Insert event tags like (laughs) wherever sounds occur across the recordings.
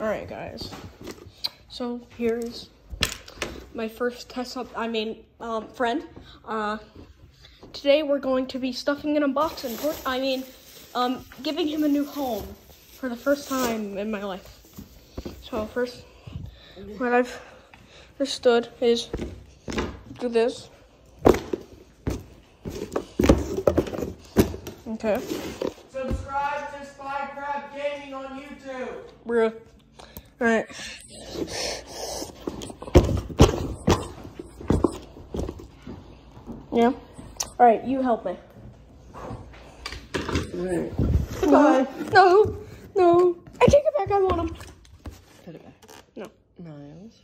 Alright, guys. So here is my first test up, I mean, um, friend. Uh, today we're going to be stuffing in a box and, put- I mean, um, giving him a new home for the first time in my life. So first, what I've understood is do this. Okay. Subscribe to Spy Spycraft Gaming on YouTube. Bruh. Alright. Yeah. Alright, you help me. Alright. Goodbye. No. No. I take it back. I want him. Put it back. No. Niles.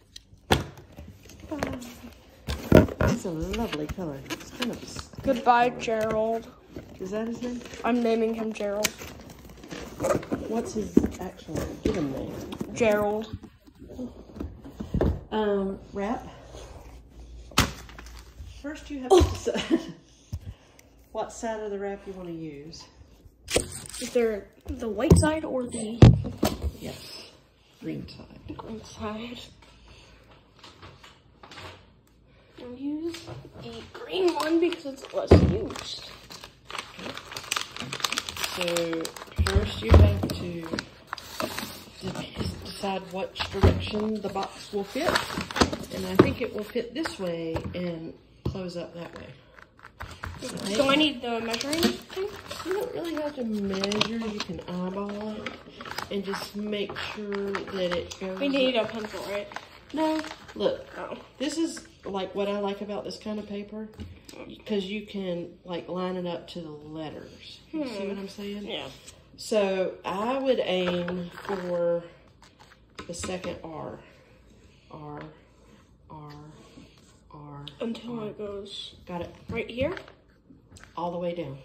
It's a lovely color. It's kind of. s- Goodbye, Gerald. Is that his name? I'm naming him Gerald. What's his actual given name? Gerald. Um, wrap. First, you have to decide (laughs) what side of the wrap you want to use. Is there the white side or the Yes. Green side. green side? I'll use the green one because it's less used. So first you have to de- decide which direction the box will fit. And I think it will fit this way and close up that way. So I need the measuring thing? You don't really have to measure, you can eyeball it and just make sure that it goes. We need a pencil, right? No, look, Oh. this is like what I like about this kind of paper because you can like line it up to the letters. You see hmm. what I'm saying? Yeah. So I would aim for the second R. R, R, R. Until it goes Got it right here? all the way down.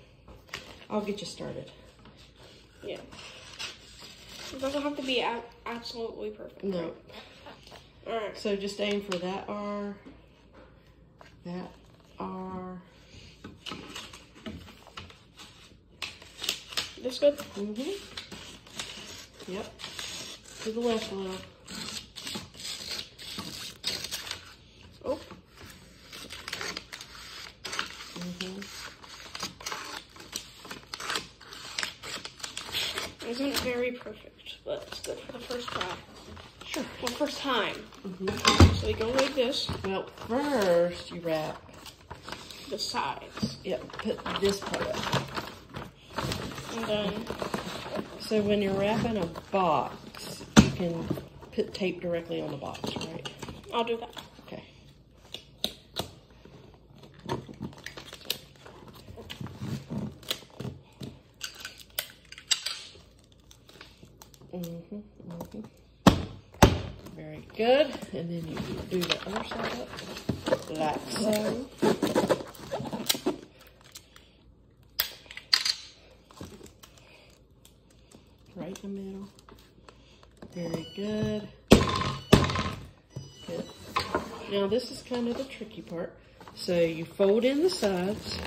I'll get you started. Yeah. It doesn't have to be absolutely perfect. No. Alright. So just aim for that R, that R. This good? Mm-hmm. Yep. To the left a little. Oh. Mm-hmm. Isn't very perfect, but it's good for the first try. Sure. Well, first time. Mm-hmm. So we go like this, Well, first you wrap. the sides, Yep. Put this part up. and then So when you're wrapping a box, you can put tape directly on the box, right? I'll do that. Okay. Mm-hmm, mm-hmm. Very good. And then you do the other side up, like so. Right in the middle. Very good. Good. Now this is kind of the tricky part. So you fold in the sides,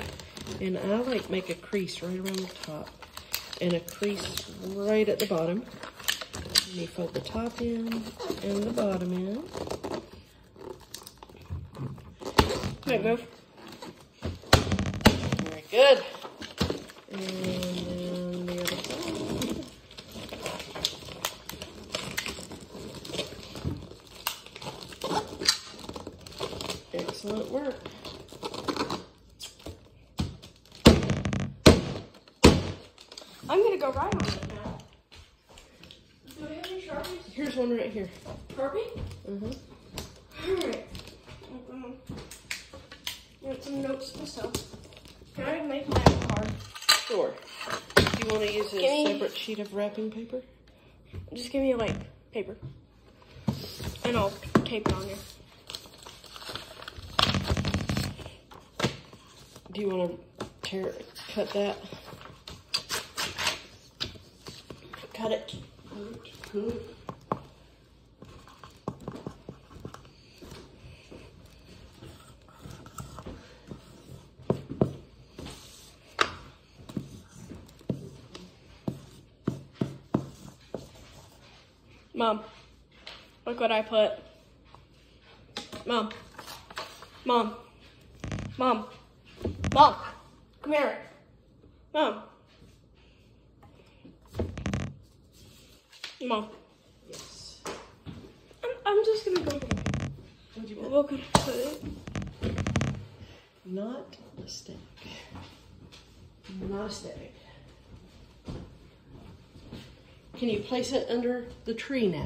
and I like make a crease right around the top, and a crease right at the bottom. And you fold the top in and the bottom in. There Wait, move. Very good. And then the other side. Excellent work. I'm gonna go right on it now. Do we have any Sharpies? Here's one right here. Sharpie? Mm-hmm. Alright. I'm gonna get some notes myself. Can I make my card? Sure. Do you want to use a Give me- separate sheet of wrapping paper? Just give me a like paper. And I'll tape it on here. Do you want to tear, cut that? Cut it. Mom, look what I put. Mom, mom, mom, mom, come here. Mom. Mom, Yes. I'm, I'm just gonna go. What'd you put? Look what I put it. Not a stick. Not a stick. Can you place it under the tree now?